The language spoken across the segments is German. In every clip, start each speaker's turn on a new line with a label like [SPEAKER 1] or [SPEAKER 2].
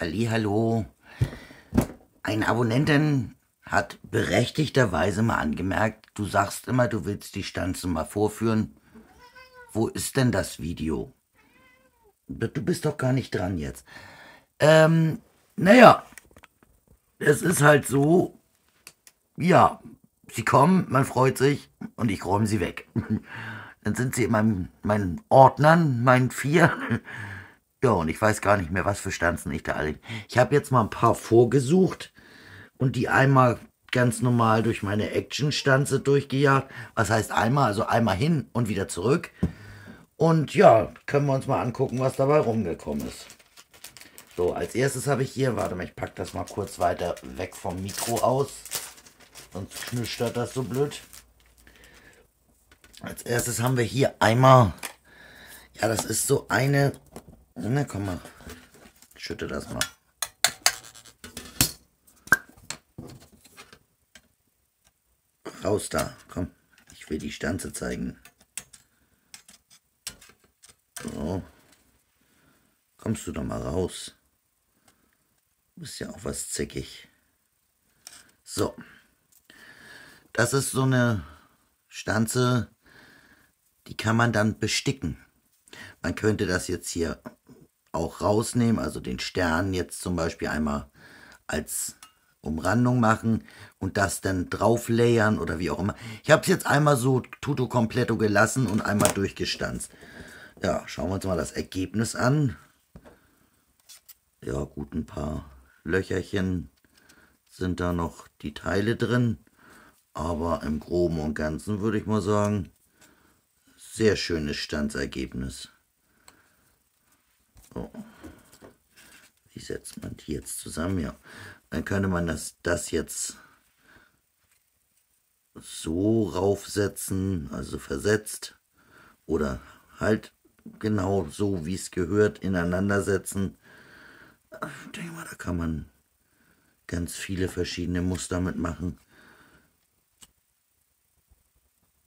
[SPEAKER 1] Hallo. Eine Abonnentin hat berechtigterweise mal angemerkt, du sagst immer, du willst die Stanze mal vorführen. Wo ist denn das Video? Du bist doch gar nicht dran jetzt. Ähm, naja, es ist halt so, ja, sie kommen, man freut sich und ich räume sie weg. Dann sind sie in meinem, meinen Ordnern, meinen vier. Ja, und ich weiß gar nicht mehr, was für Stanzen ich da alle. Ich habe jetzt mal ein paar vorgesucht und die einmal ganz normal durch meine Action-Stanze durchgejagt. Was heißt einmal? Also einmal hin und wieder zurück. Und ja, können wir uns mal angucken, was dabei rumgekommen ist. So, als erstes habe ich hier, warte mal, ich packe das mal kurz weiter weg vom Mikro aus. Sonst knüstert das so blöd. Als erstes haben wir hier einmal, ja, das ist so eine na komm mal, schütte das mal. Raus da, komm. Ich will die Stanze zeigen. So. Kommst du doch mal raus. Du bist ja auch was zickig. So. Das ist so eine Stanze, die kann man dann besticken. Man könnte das jetzt hier auch rausnehmen, also den Stern jetzt zum Beispiel einmal als Umrandung machen und das dann drauf layern oder wie auch immer. Ich habe es jetzt einmal so tutto completo gelassen und einmal durchgestanzt. Ja, schauen wir uns mal das Ergebnis an. Ja, gut, ein paar Löcherchen sind da noch die Teile drin. Aber im Groben und Ganzen würde ich mal sagen, sehr schönes Standsergebnis. So. Wie setzt man die jetzt zusammen? Ja, dann könnte man das, das jetzt so raufsetzen, also versetzt oder halt genau so, wie es gehört, ineinander setzen. Ich denke mal, da kann man ganz viele verschiedene Muster mitmachen.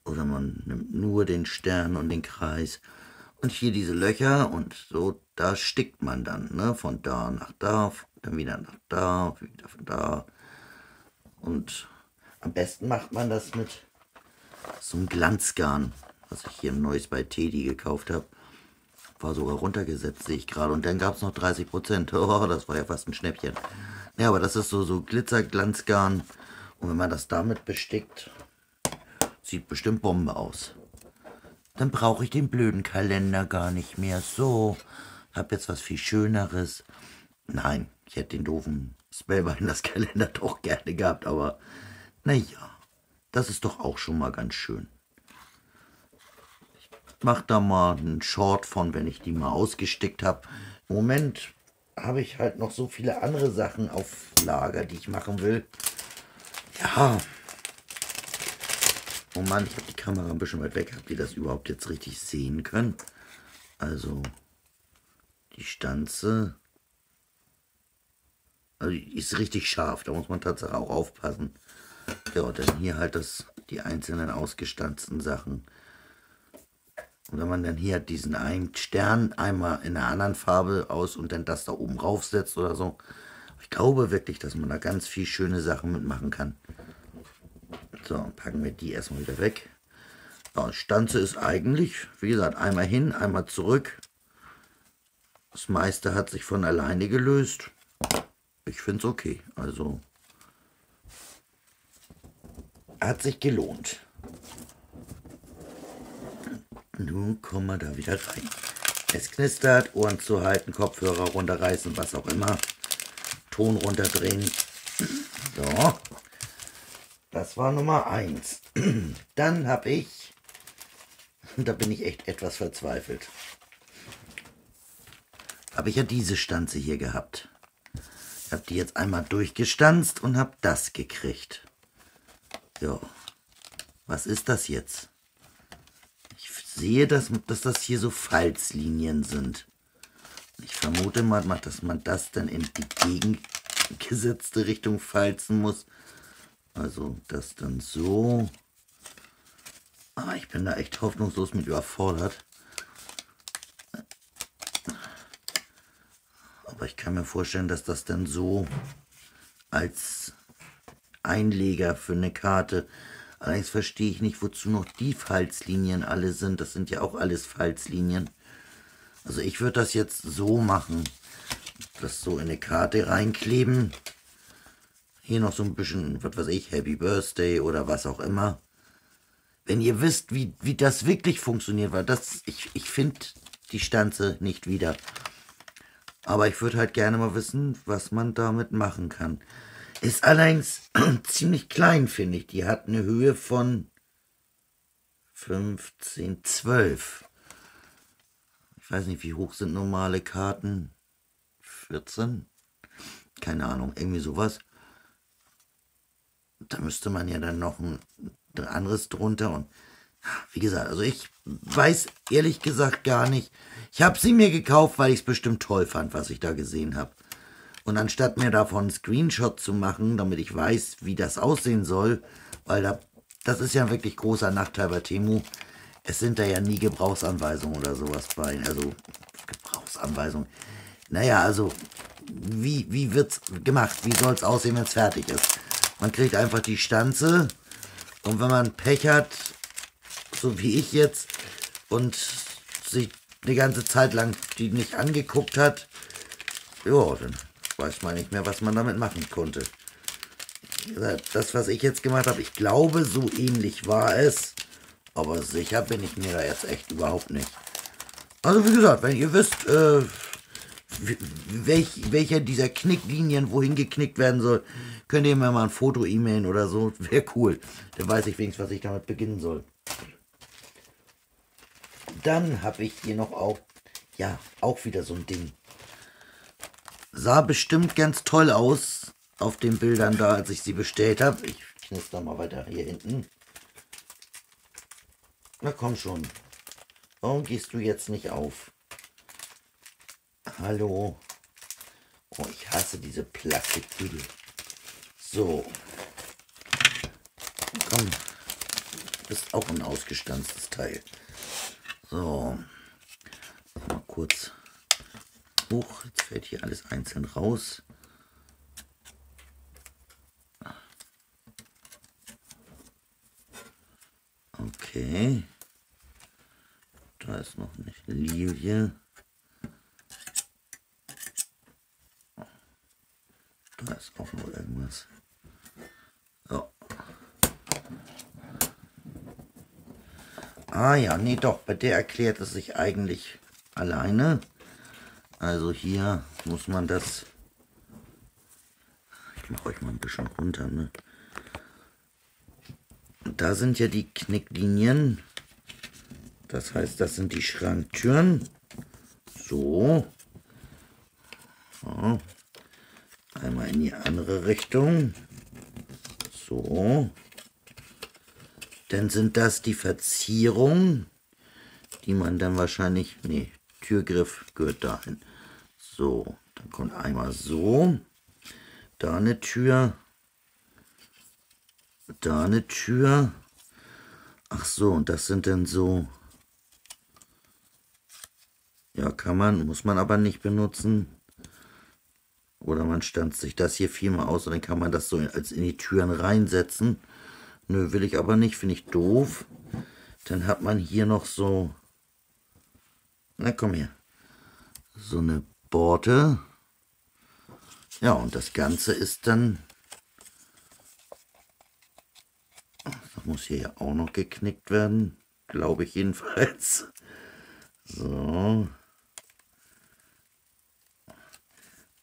[SPEAKER 1] Oder man nimmt nur den Stern und den Kreis. Und hier diese Löcher und so, da stickt man dann, ne? Von da nach da, dann wieder nach da, wieder von da. Und am besten macht man das mit so einem Glanzgarn, was ich hier Neues bei Teddy gekauft habe. War sogar runtergesetzt, sehe ich gerade. Und dann gab es noch 30 Prozent. Oh, das war ja fast ein Schnäppchen. Ja, aber das ist so, so Glitzerglanzgarn. Und wenn man das damit bestickt, sieht bestimmt Bombe aus. Dann brauche ich den blöden Kalender gar nicht mehr. So, hab jetzt was viel Schöneres. Nein, ich hätte den doofen Spellbinders Kalender doch gerne gehabt, aber naja, das ist doch auch schon mal ganz schön. Ich mach da mal einen Short von, wenn ich die mal ausgestickt habe. Im Moment habe ich halt noch so viele andere Sachen auf Lager, die ich machen will. Ja, Oh Mann, ich habe die Kamera ein bisschen weit weg. Habt ihr das überhaupt jetzt richtig sehen können? Also, die Stanze also ist richtig scharf. Da muss man tatsächlich auch aufpassen. Ja, und dann hier halt das, die einzelnen ausgestanzten Sachen. Und wenn man dann hier diesen einen Stern einmal in einer anderen Farbe aus und dann das da oben raufsetzt oder so. Ich glaube wirklich, dass man da ganz viel schöne Sachen mitmachen kann. So, packen wir die erstmal wieder weg. Ja, Stanze ist eigentlich, wie gesagt, einmal hin, einmal zurück. Das meiste hat sich von alleine gelöst. Ich finde es okay. Also hat sich gelohnt. Nun kommen wir da wieder rein. Es knistert, Ohren zu halten, Kopfhörer runterreißen, was auch immer. Ton runterdrehen. So. Das war Nummer 1. Dann habe ich, da bin ich echt etwas verzweifelt, habe ich ja diese Stanze hier gehabt. Ich habe die jetzt einmal durchgestanzt und habe das gekriegt. Ja, was ist das jetzt? Ich sehe, dass, dass das hier so Falzlinien sind. Ich vermute mal, dass man das dann in die gegengesetzte Richtung falzen muss. Also das dann so. Aber ich bin da echt hoffnungslos mit überfordert. Aber ich kann mir vorstellen, dass das dann so als Einleger für eine Karte. Allerdings verstehe ich nicht, wozu noch die Falzlinien alle sind. Das sind ja auch alles Falzlinien. Also ich würde das jetzt so machen. Das so in eine Karte reinkleben. Hier noch so ein bisschen, was weiß ich, Happy Birthday oder was auch immer. Wenn ihr wisst, wie, wie das wirklich funktioniert, weil das, ich, ich finde die Stanze nicht wieder. Aber ich würde halt gerne mal wissen, was man damit machen kann. Ist allerdings ziemlich klein, finde ich. Die hat eine Höhe von 15, 12. Ich weiß nicht, wie hoch sind normale Karten? 14? Keine Ahnung, irgendwie sowas. Da müsste man ja dann noch ein anderes drunter und wie gesagt, also ich weiß ehrlich gesagt gar nicht. Ich habe sie mir gekauft, weil ich es bestimmt toll fand, was ich da gesehen habe. Und anstatt mir davon einen Screenshot zu machen, damit ich weiß, wie das aussehen soll, weil da, das ist ja ein wirklich großer Nachteil bei Temu, es sind da ja nie Gebrauchsanweisungen oder sowas bei. Also Gebrauchsanweisungen. Naja, also wie, wie es gemacht? Wie soll es aussehen, wenn es fertig ist? Man kriegt einfach die Stanze und wenn man Pech hat, so wie ich jetzt, und sich eine ganze Zeit lang die nicht angeguckt hat, ja, dann weiß man nicht mehr, was man damit machen konnte. Das, was ich jetzt gemacht habe, ich glaube, so ähnlich war es. Aber sicher bin ich mir da jetzt echt überhaupt nicht. Also wie gesagt, wenn ihr wisst, äh, welch, welcher dieser Knicklinien wohin geknickt werden soll, könnt ihr mir mal ein Foto e-mailen oder so. Wäre cool. Dann weiß ich wenigstens, was ich damit beginnen soll. Dann habe ich hier noch auch, ja, auch wieder so ein Ding. Sah bestimmt ganz toll aus auf den Bildern da, als ich sie bestellt habe. Ich knister mal weiter hier hinten. Na komm schon. Warum gehst du jetzt nicht auf? Hallo. Oh, ich hasse diese Plastikbügel. So. Komm. Du bist auch ein ausgestanztes Teil. So. Mal kurz hoch. Jetzt fällt hier alles einzeln raus. Okay. Da ist noch eine Lilie. Da ist auch noch irgendwas. Ah ja, nee, doch, bei der erklärt es sich eigentlich alleine. Also hier muss man das... Ich mache euch mal ein bisschen runter, ne? da sind ja die Knicklinien. Das heißt, das sind die Schranktüren. So. so. Einmal in die andere Richtung. So. Dann sind das die Verzierungen, die man dann wahrscheinlich... Nee, Türgriff gehört dahin. So, dann kommt einmal so. Da eine Tür. Da eine Tür. Ach so, und das sind dann so... Ja, kann man, muss man aber nicht benutzen. Oder man stanzt sich das hier viermal aus und dann kann man das so als in die Türen reinsetzen. Nö, will ich aber nicht, finde ich doof. Dann hat man hier noch so... Na komm her. So eine Borte. Ja, und das Ganze ist dann Das muss hier ja auch noch geknickt werden. Glaube ich jedenfalls. So.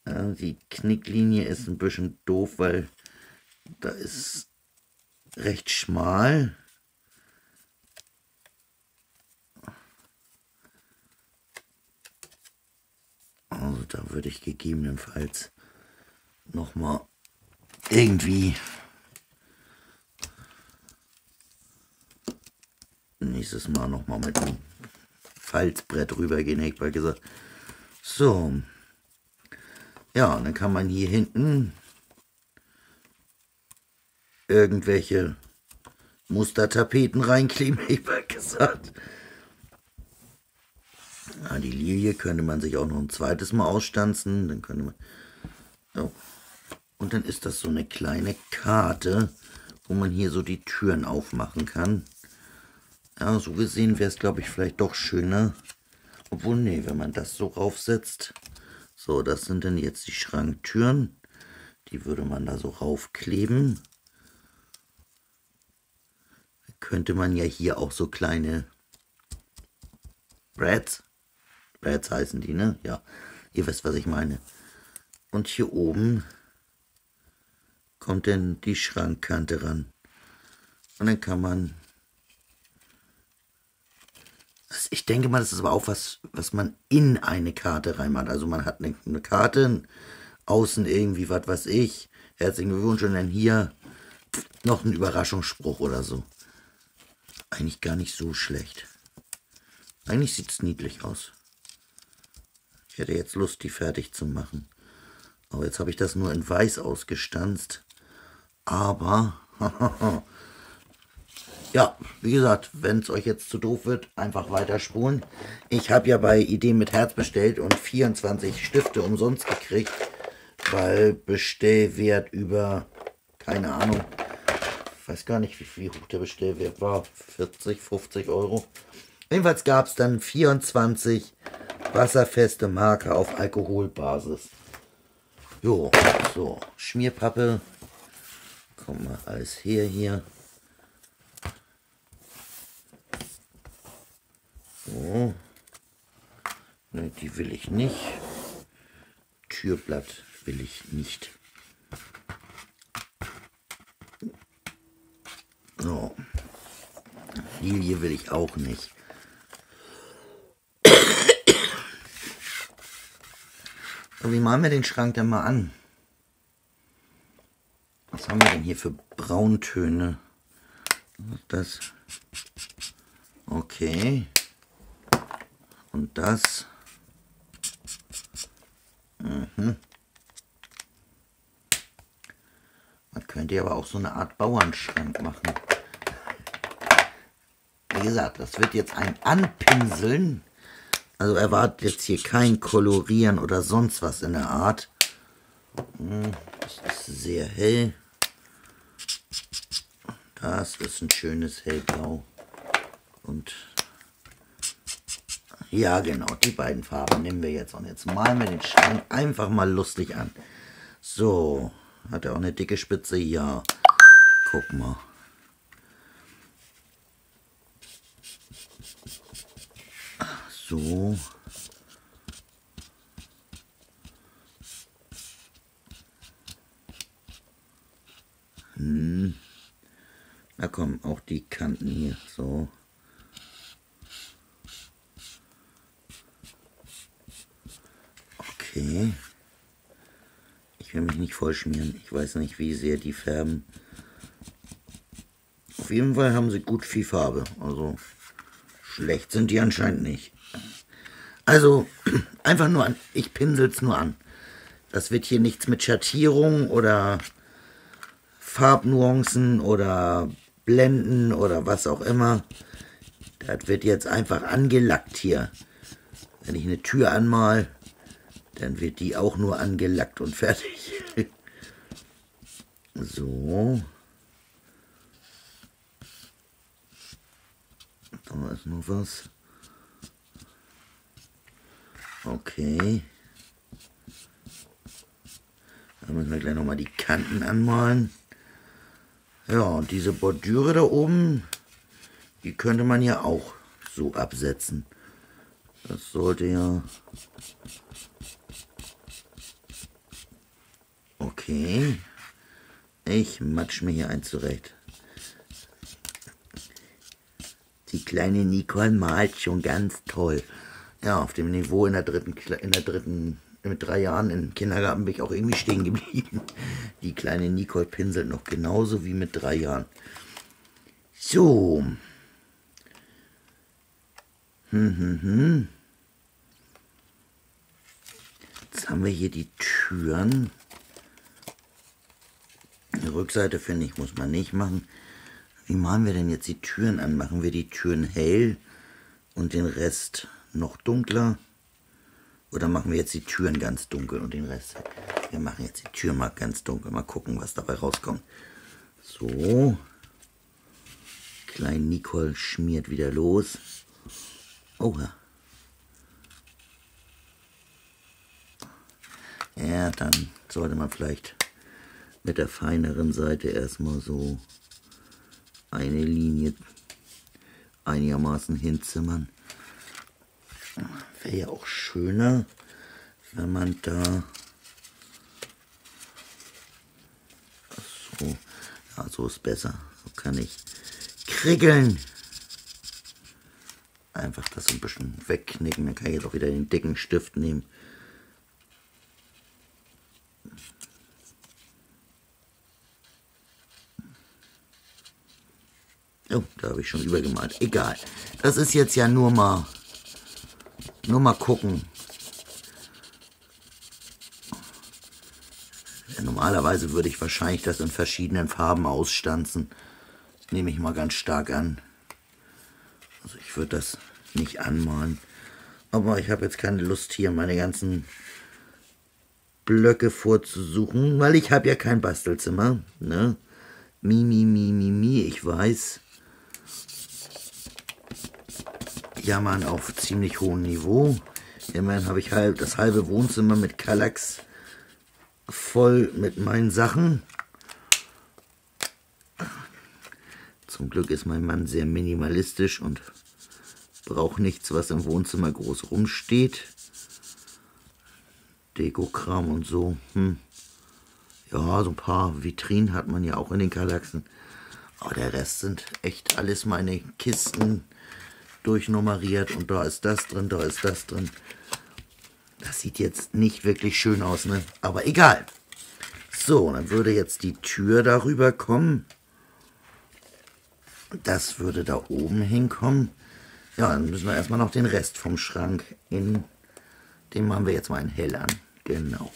[SPEAKER 1] Die Knicklinie ist ein bisschen doof, weil da ist recht schmal. Also da würde ich gegebenenfalls noch mal irgendwie nächstes Mal nochmal mit dem Falzbrett rübergehen, hätte ich gesagt. So. Ja, dann kann man hier hinten irgendwelche Mustertapeten reinkleben, ich bald gesagt. Ah, die Lilie könnte man sich auch noch ein zweites Mal ausstanzen. Dann könnte man. So. Und dann ist das so eine kleine Karte, wo man hier so die Türen aufmachen kann. Ja, so gesehen wäre es, glaube ich, vielleicht doch schöner. Obwohl, nee, wenn man das so raufsetzt. So, das sind dann jetzt die Schranktüren. Die würde man da so raufkleben. Könnte man ja hier auch so kleine Brads. Brads heißen die, ne? Ja, ihr wisst, was ich meine. Und hier oben kommt dann die Schrankkante ran. Und dann kann man ich denke mal, das ist aber auch was, was man in eine Karte reinmacht. Also man hat eine, eine Karte, außen irgendwie, was weiß ich, herzlichen Glückwunsch und dann hier noch ein Überraschungsspruch oder so. Eigentlich gar nicht so schlecht. Eigentlich sieht es niedlich aus. Ich hätte jetzt Lust, die fertig zu machen. Aber jetzt habe ich das nur in weiß ausgestanzt. Aber ja, wie gesagt, wenn es euch jetzt zu doof wird, einfach weiterspulen. Ich habe ja bei Ideen mit Herz bestellt und 24 Stifte umsonst gekriegt, weil Bestellwert über, keine Ahnung, weiß gar nicht, wie, wie hoch der Bestellwert war, 40, 50 Euro. Jedenfalls gab es dann 24 wasserfeste Marker auf Alkoholbasis. Jo, so, Schmierpappe. Kommt mal alles her hier. So. Ne, die will ich nicht. Türblatt will ich nicht. So. Lilie will ich auch nicht. So, wie malen wir den Schrank denn mal an? Was haben wir denn hier für Brauntöne? Das. Okay und das. Mhm. Man könnte aber auch so eine Art Bauernschrank machen. Wie gesagt, das wird jetzt ein Anpinseln. Also erwartet jetzt hier kein Kolorieren oder sonst was in der Art. Hm, das ist sehr hell. Das ist ein schönes hellblau. Und ja, genau, die beiden Farben nehmen wir jetzt. Und jetzt malen wir den Schrank einfach mal lustig an. So, hat er auch eine dicke Spitze? Ja. Guck mal. So. Hm. Da kommen auch die Kanten hier. So. Okay. Will mich nicht vollschmieren. Ich weiß nicht, wie sehr die färben. Auf jeden Fall haben sie gut viel Farbe. Also schlecht sind die anscheinend nicht. Also einfach nur an. Ich pinsel es nur an. Das wird hier nichts mit Schattierung oder Farbnuancen oder Blenden oder was auch immer. Das wird jetzt einfach angelackt hier. Wenn ich eine Tür anmal, dann wird die auch nur angelackt und fertig. so. Da ist noch was. Okay. Da müssen wir gleich nochmal die Kanten anmalen. Ja, und diese Bordüre da oben, die könnte man ja auch so absetzen. Das sollte ja Okay. Ich matsch mir hier ein zurecht. Die kleine Nicole malt schon ganz toll. Ja, auf dem Niveau in der dritten, in der dritten, mit drei Jahren im Kindergarten bin ich auch irgendwie stehen geblieben. Die kleine Nicole pinselt noch genauso wie mit drei Jahren. So. Hm, hm, hm. Jetzt haben wir hier die Türen. Die Rückseite, finde ich, muss man nicht machen. Wie machen wir denn jetzt die Türen an? Machen wir die Türen hell und den Rest noch dunkler. Oder machen wir jetzt die Türen ganz dunkel und den Rest? Wir machen jetzt die Tür mal ganz dunkel. Mal gucken, was dabei rauskommt. So. Klein Nicole schmiert wieder los. Oha. Ja, dann sollte man vielleicht mit der feineren Seite erstmal so eine Linie einigermaßen hinzimmern. Wäre ja auch schöner, wenn man da so, ja, so ist besser. So kann ich kriegeln. Einfach das ein bisschen wegknicken. Dann kann ich jetzt auch wieder den dicken Stift nehmen. Oh, da habe ich schon übergemalt. Egal. Das ist jetzt ja nur mal, nur mal gucken. Normalerweise würde ich wahrscheinlich das in verschiedenen Farben ausstanzen. Nehme ich mal ganz stark an. Also ich würde das nicht anmalen. Aber ich habe jetzt keine Lust hier meine ganzen Blöcke vorzusuchen, weil ich habe ja kein Bastelzimmer. Ne? Mi, mi, mi, mi, mi, ich weiß jammern auf ziemlich hohem Niveau. Immerhin habe ich halt das halbe Wohnzimmer mit Kallax voll mit meinen Sachen. Zum Glück ist mein Mann sehr minimalistisch und braucht nichts, was im Wohnzimmer groß rumsteht. Dekokram und so. Hm. Ja, so ein paar Vitrinen hat man ja auch in den Kallaxen. Aber der Rest sind echt alles meine Kisten, durchnummeriert und da ist das drin, da ist das drin. Das sieht jetzt nicht wirklich schön aus, ne? Aber egal. So, dann würde jetzt die Tür darüber kommen. Das würde da oben hinkommen. Ja, dann müssen wir erstmal noch den Rest vom Schrank in. Den machen wir jetzt mal in hell an. Genau.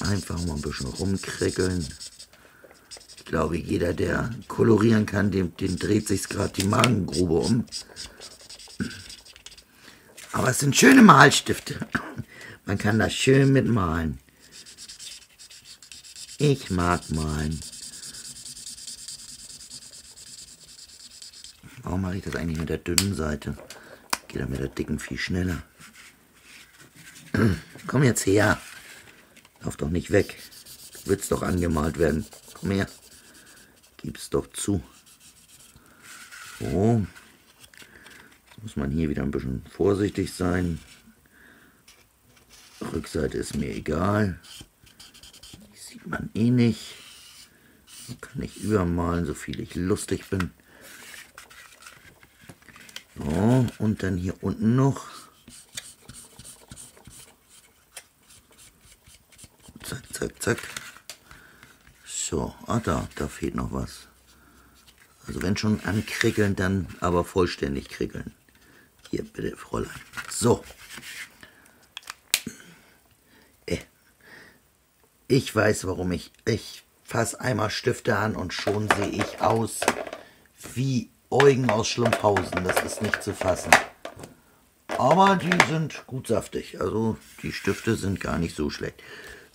[SPEAKER 1] Einfach mal ein bisschen rumkrickeln glaube, jeder, der kolorieren kann, dem, dem dreht sich gerade die Magengrube um. Aber es sind schöne Malstifte. Man kann das schön mitmalen. Ich mag malen. Warum mache ich das eigentlich mit der dünnen Seite? Geht dann mit der dicken viel schneller. Komm jetzt her. Lauf doch nicht weg. Du willst doch angemalt werden. Komm her. Gib's doch zu. So. Jetzt muss man hier wieder ein bisschen vorsichtig sein. Rückseite ist mir egal. Die sieht man eh nicht. Kann ich übermalen, so viel ich lustig bin. So, und dann hier unten noch. Zack, zack, zack. So, ah da, da fehlt noch was. Also wenn schon ankrickeln, dann aber vollständig krickeln. Hier, bitte, Fräulein. So. Äh. Ich weiß, warum ich... Ich fasse einmal Stifte an und schon sehe ich aus wie Eugen aus Schlumpfhausen. Das ist nicht zu fassen. Aber die sind gut saftig. Also die Stifte sind gar nicht so schlecht.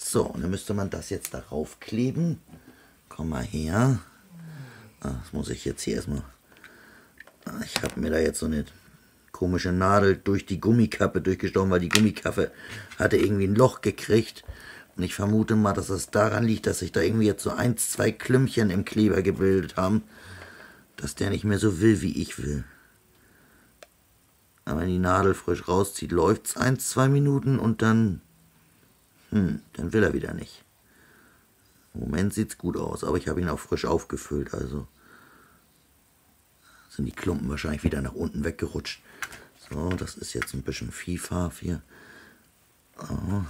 [SPEAKER 1] So, und dann müsste man das jetzt darauf kleben. Komm mal her. Ah, das muss ich jetzt hier erstmal. Ah, ich habe mir da jetzt so eine komische Nadel durch die Gummikappe durchgestochen, weil die Gummikappe hatte irgendwie ein Loch gekriegt. Und ich vermute mal, dass es daran liegt, dass sich da irgendwie jetzt so ein, zwei Klümpchen im Kleber gebildet haben, dass der nicht mehr so will, wie ich will. Aber wenn die Nadel frisch rauszieht, läuft es ein, zwei Minuten und dann hm, dann will er wieder nicht. Im Moment sieht es gut aus, aber ich habe ihn auch frisch aufgefüllt, also sind die Klumpen wahrscheinlich wieder nach unten weggerutscht. So, das ist jetzt ein bisschen FIFA hier. Oh.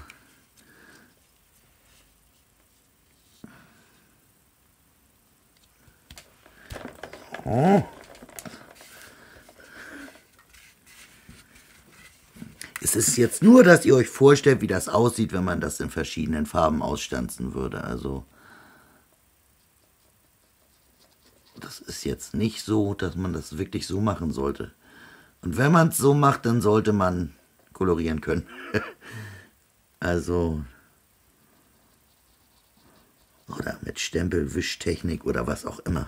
[SPEAKER 1] Oh. Es ist jetzt nur, dass ihr euch vorstellt, wie das aussieht, wenn man das in verschiedenen Farben ausstanzen würde. Also nicht so, dass man das wirklich so machen sollte. Und wenn man es so macht, dann sollte man kolorieren können. also. Oder mit Stempelwischtechnik oder was auch immer.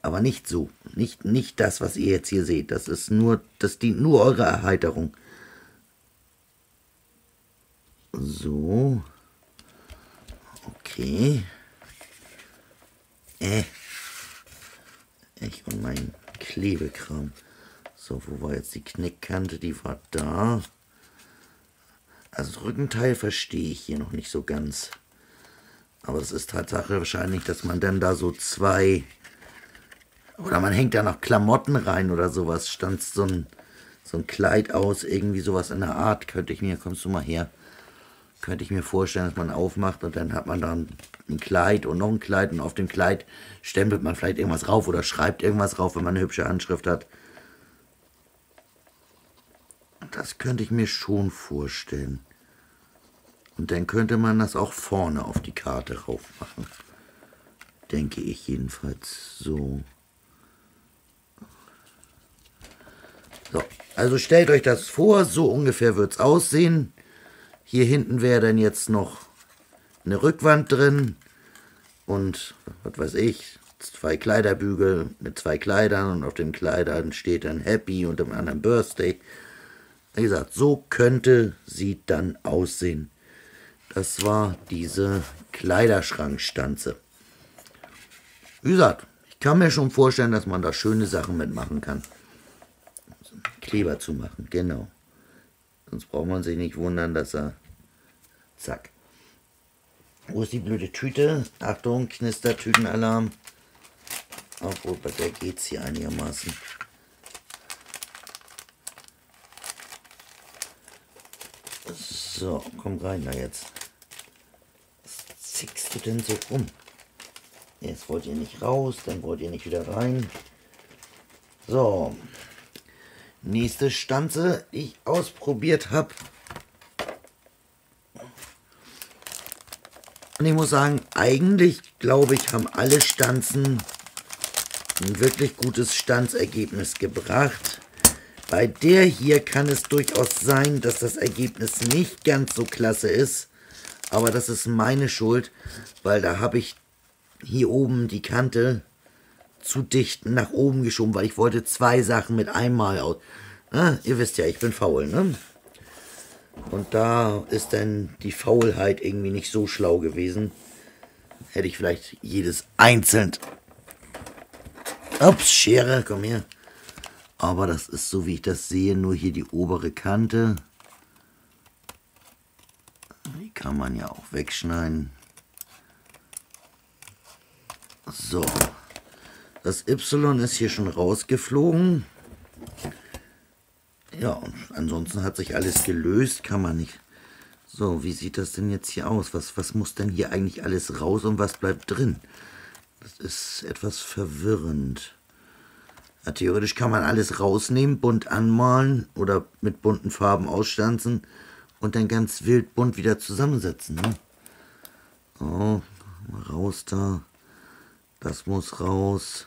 [SPEAKER 1] Aber nicht so. Nicht, nicht das, was ihr jetzt hier seht. Das ist nur, das dient nur eurer Erheiterung. So. Okay. Äh. Ich und mein Klebekram. So, wo war jetzt die Knickkante? Die war da. Also das Rückenteil verstehe ich hier noch nicht so ganz. Aber es ist Tatsache wahrscheinlich, dass man dann da so zwei... Oder man hängt da noch Klamotten rein oder sowas. Stand so ein, so ein Kleid aus, irgendwie sowas in der Art. Könnte ich mir, kommst du mal her könnte ich mir vorstellen, dass man aufmacht und dann hat man dann ein Kleid und noch ein Kleid und auf dem Kleid stempelt man vielleicht irgendwas rauf oder schreibt irgendwas rauf, wenn man eine hübsche Anschrift hat. Das könnte ich mir schon vorstellen. Und dann könnte man das auch vorne auf die Karte rauf machen. Denke ich jedenfalls so. So, also stellt euch das vor, so ungefähr wird es aussehen. Hier hinten wäre dann jetzt noch eine Rückwand drin und was weiß ich, zwei Kleiderbügel mit zwei Kleidern und auf den Kleidern steht dann Happy und dem anderen Birthday. Wie gesagt, so könnte sie dann aussehen. Das war diese Kleiderschrankstanze. Wie gesagt, ich kann mir schon vorstellen, dass man da schöne Sachen mitmachen kann. Kleber zu machen, genau. Sonst braucht man sich nicht wundern, dass er... Zack. Wo ist die blöde Tüte? Achtung, Knistertütenalarm. Obwohl, bei der geht es hier einigermaßen. So, komm rein da jetzt. Was zickst du denn so rum? Jetzt wollt ihr nicht raus, dann wollt ihr nicht wieder rein. So, Nächste Stanze, die ich ausprobiert habe. Und ich muss sagen, eigentlich glaube ich, haben alle Stanzen ein wirklich gutes Stanzergebnis gebracht. Bei der hier kann es durchaus sein, dass das Ergebnis nicht ganz so klasse ist. Aber das ist meine Schuld, weil da habe ich hier oben die Kante zu dicht nach oben geschoben, weil ich wollte zwei Sachen mit einmal aus. Ah, ihr wisst ja, ich bin faul, ne? Und da ist dann die Faulheit irgendwie nicht so schlau gewesen. Hätte ich vielleicht jedes einzeln. Ups, Schere, komm her. Aber das ist so, wie ich das sehe, nur hier die obere Kante. Die kann man ja auch wegschneiden. So. Das Y ist hier schon rausgeflogen. Ja, und ansonsten hat sich alles gelöst, kann man nicht. So, wie sieht das denn jetzt hier aus? Was, was muss denn hier eigentlich alles raus und was bleibt drin? Das ist etwas verwirrend. Ja, theoretisch kann man alles rausnehmen, bunt anmalen oder mit bunten Farben ausstanzen und dann ganz wild bunt wieder zusammensetzen. Ne? Oh, raus da. Das muss raus.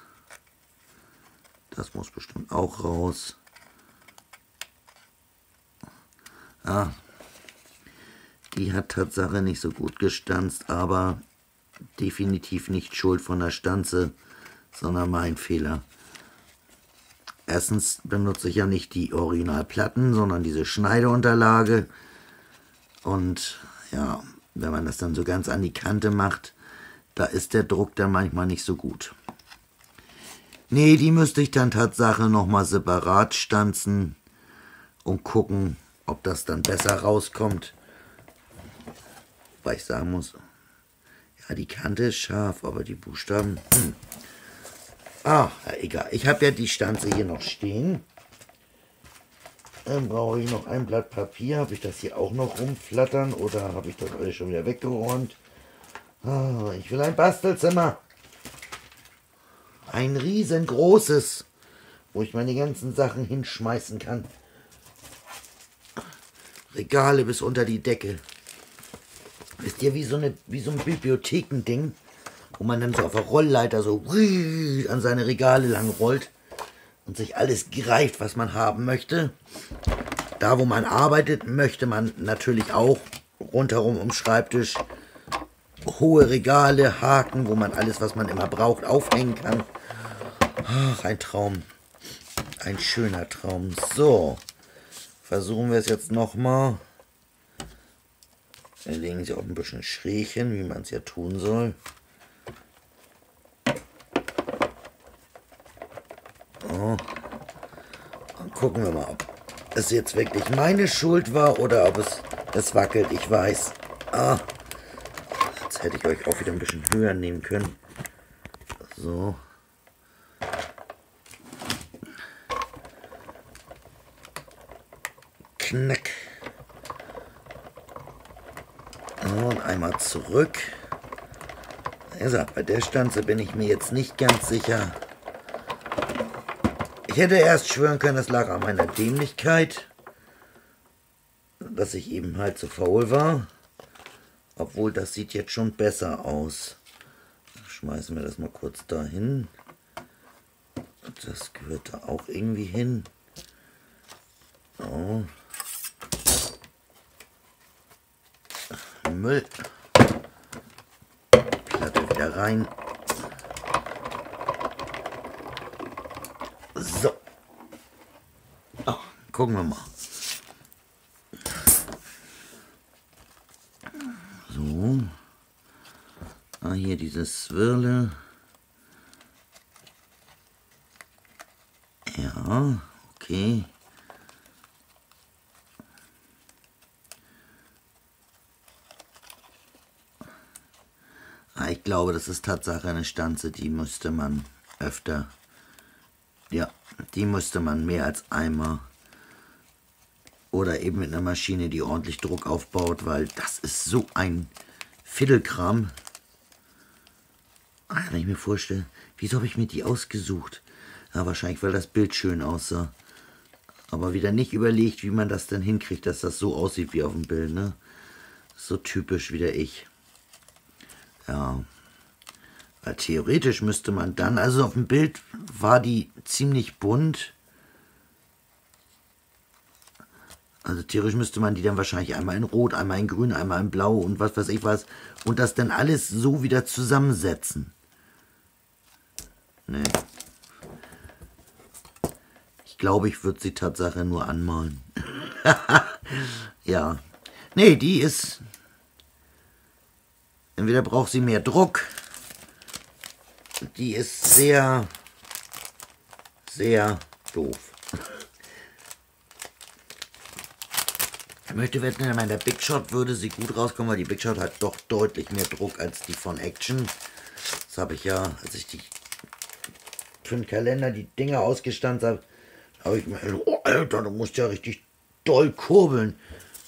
[SPEAKER 1] Das muss bestimmt auch raus. Ah, die hat Tatsache nicht so gut gestanzt, aber definitiv nicht schuld von der Stanze, sondern mein Fehler. Erstens benutze ich ja nicht die Originalplatten, sondern diese Schneideunterlage. Und ja, wenn man das dann so ganz an die Kante macht, da ist der Druck dann manchmal nicht so gut. Nee, die müsste ich dann Tatsache nochmal separat stanzen und gucken, ob das dann besser rauskommt. Weil ich sagen muss, ja, die Kante ist scharf, aber die Buchstaben... Hm. Ah, egal. Ich habe ja die Stanze hier noch stehen. Dann brauche ich noch ein Blatt Papier. Habe ich das hier auch noch rumflattern oder habe ich das alles schon wieder weggeräumt? Ah, ich will ein Bastelzimmer. Ein riesengroßes, wo ich meine ganzen Sachen hinschmeißen kann. Regale bis unter die Decke. Ist ja wie so, eine, wie so ein Bibliothekending. wo man dann so auf der Rollleiter so an seine Regale lang rollt und sich alles greift, was man haben möchte. Da, wo man arbeitet, möchte man natürlich auch rundherum um Schreibtisch hohe Regale, Haken, wo man alles, was man immer braucht, aufhängen kann. Ach, ein Traum. Ein schöner Traum. So, versuchen wir es jetzt nochmal. Dann legen sie auch ein bisschen schräg hin, wie man es ja tun soll. Oh. Dann gucken wir mal, ob es jetzt wirklich meine Schuld war oder ob es, es wackelt. Ich weiß. Ah. Hätte ich euch auch wieder ein bisschen höher nehmen können. So. Knack. Und einmal zurück. Also, bei der Stanze bin ich mir jetzt nicht ganz sicher. Ich hätte erst schwören können, das lag an meiner Dämlichkeit. Dass ich eben halt zu faul war. Obwohl, das sieht jetzt schon besser aus. Schmeißen wir das mal kurz dahin. Das gehört da auch irgendwie hin. So. Müll. Platte wieder rein. So. Oh, gucken wir mal. So. Ah, hier dieses Swirle. Ja, okay. ich glaube, das ist Tatsache eine Stanze, die müsste man öfter, ja, die müsste man mehr als einmal oder eben mit einer Maschine, die ordentlich Druck aufbaut, weil das ist so ein Fiddelkram. Ah, wenn ich mir vorstelle, wieso habe ich mir die ausgesucht? Ja, wahrscheinlich, weil das Bild schön aussah. Aber wieder nicht überlegt, wie man das denn hinkriegt, dass das so aussieht wie auf dem Bild, ne? So typisch wieder ich. Ja. Weil theoretisch müsste man dann, also auf dem Bild war die ziemlich bunt. Also theoretisch müsste man die dann wahrscheinlich einmal in Rot, einmal in Grün, einmal in Blau und was weiß ich was. Und das dann alles so wieder zusammensetzen. Nee. Ich glaube, ich würde sie Tatsache nur anmalen. ja. Nee, die ist Entweder braucht sie mehr Druck. Die ist sehr, sehr doof. Ich möchte wetten, in der Big Shot würde sie gut rauskommen, weil die Big Shot hat doch deutlich mehr Druck als die von Action. Das habe ich ja, als ich die für den Kalender die Dinger ausgestanzt habe, habe ich mir, oh Alter, du musst ja richtig doll kurbeln.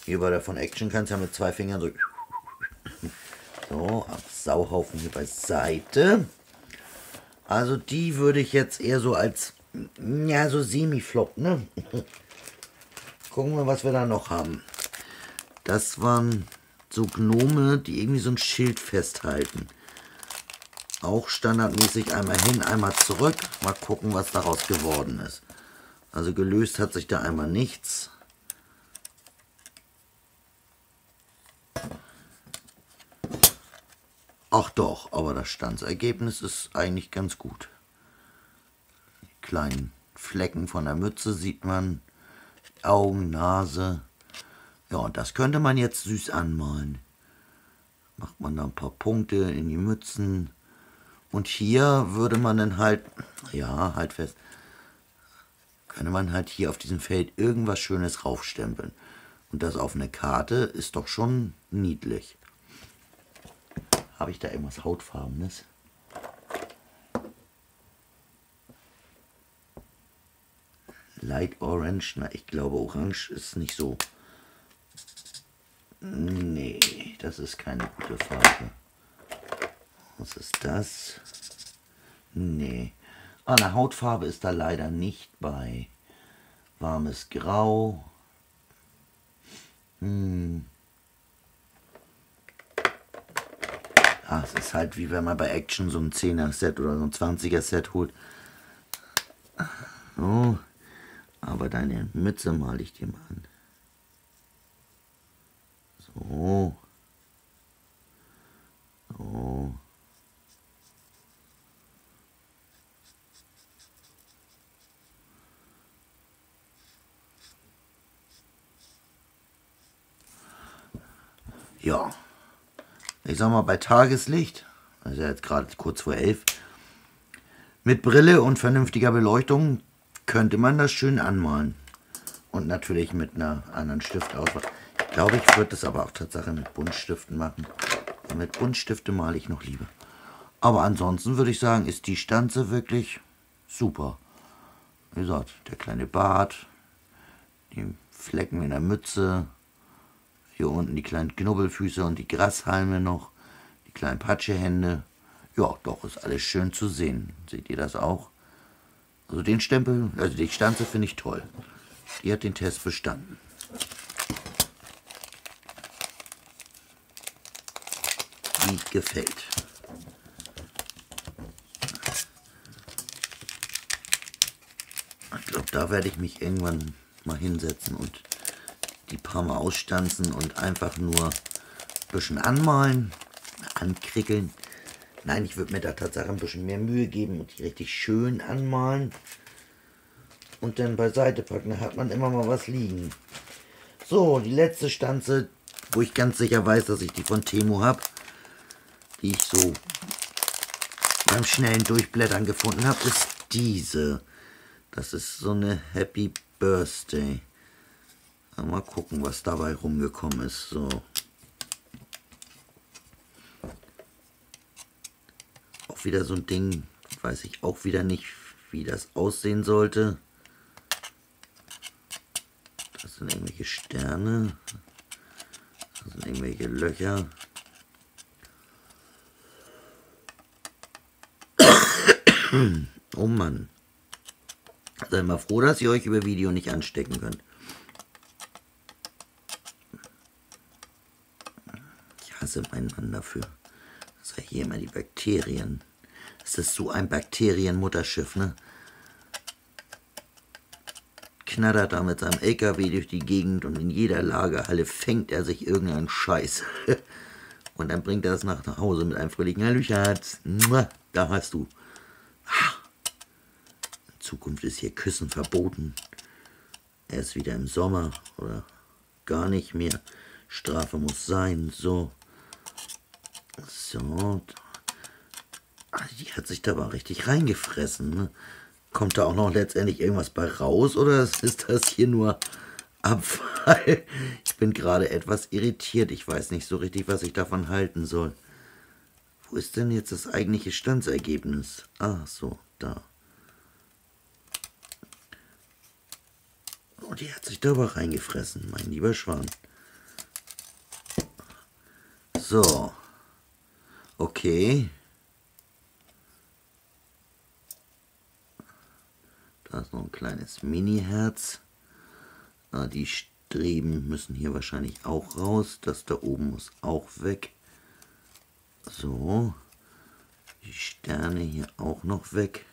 [SPEAKER 1] Hier bei der von Action kannst du ja mit zwei Fingern so so, Sauhaufen hier beiseite. Also die würde ich jetzt eher so als, ja, so semi-flop, ne? Gucken wir, was wir da noch haben. Das waren so Gnome, die irgendwie so ein Schild festhalten. Auch standardmäßig einmal hin, einmal zurück. Mal gucken, was daraus geworden ist. Also gelöst hat sich da einmal nichts. Ach doch, aber das Standsergebnis ist eigentlich ganz gut. Die kleinen Flecken von der Mütze sieht man, Augen, Nase. Ja, und das könnte man jetzt süß anmalen. Macht man da ein paar Punkte in die Mützen. Und hier würde man dann halt, ja, halt fest, könnte man halt hier auf diesem Feld irgendwas Schönes raufstempeln. Und das auf eine Karte ist doch schon niedlich. Habe ich da irgendwas Hautfarbenes? Light Orange, na ich glaube Orange ist nicht so. Nee, das ist keine gute Farbe. Was ist das? Nee. Ah, eine Hautfarbe ist da leider nicht bei. Warmes Grau. Hm. Ja, es ist halt wie wenn man bei Action so ein 10er-Set oder so ein 20er-Set holt. So, aber deine Mütze mal ich dir mal an. So. So. Ja. Ich sag mal, bei Tageslicht, also jetzt gerade kurz vor elf, mit Brille und vernünftiger Beleuchtung könnte man das schön anmalen. Und natürlich mit einer anderen Stiftauswahl. Ich glaube, ich würde das aber auch tatsächlich mit Buntstiften machen. Und mit Buntstifte male ich noch lieber. Aber ansonsten würde ich sagen, ist die Stanze wirklich super. Wie gesagt, der kleine Bart, die Flecken in der Mütze, hier unten die kleinen Knubbelfüße und die Grashalme noch, die kleinen Patschehände. Ja, doch, ist alles schön zu sehen. Seht ihr das auch? Also den Stempel, also die Stanze finde ich toll. Die hat den Test bestanden. Die gefällt. Ich glaube, da werde ich mich irgendwann mal hinsetzen und die paar Mal ausstanzen und einfach nur ein bisschen anmalen, ankrickeln. Nein, ich würde mir da tatsächlich ein bisschen mehr Mühe geben und die richtig schön anmalen. Und dann beiseite packen, da hat man immer mal was liegen. So, die letzte Stanze, wo ich ganz sicher weiß, dass ich die von Temo habe, die ich so beim schnellen Durchblättern gefunden habe, ist diese. Das ist so eine Happy Birthday. Mal gucken, was dabei rumgekommen ist. So. Auch wieder so ein Ding, weiß ich auch wieder nicht, wie das aussehen sollte. Das sind irgendwelche Sterne. Das sind irgendwelche Löcher. Oh Mann. Seid mal froh, dass ihr euch über Video nicht anstecken könnt. Hasse meinen Mann dafür. Das war hier immer die Bakterien. Das ist so ein Bakterienmutterschiff, ne? Knattert da mit seinem LKW durch die Gegend und in jeder Lagerhalle fängt er sich irgendeinen Scheiß. Und dann bringt er das nach Hause mit einem fröhlichen Hallo. Da hast du. In Zukunft ist hier Küssen verboten. Er ist wieder im Sommer oder gar nicht mehr. Strafe muss sein. So. So. Die hat sich da aber richtig reingefressen. Ne? Kommt da auch noch letztendlich irgendwas bei raus oder ist das hier nur Abfall? Ich bin gerade etwas irritiert. Ich weiß nicht so richtig, was ich davon halten soll. Wo ist denn jetzt das eigentliche Standsergebnis? Ah, so, da. Oh, die hat sich da aber reingefressen, mein lieber Schwan. So. Okay. Da ist noch ein kleines Mini-Herz. Ah, die Streben müssen hier wahrscheinlich auch raus. Das da oben muss auch weg. So. Die Sterne hier auch noch weg.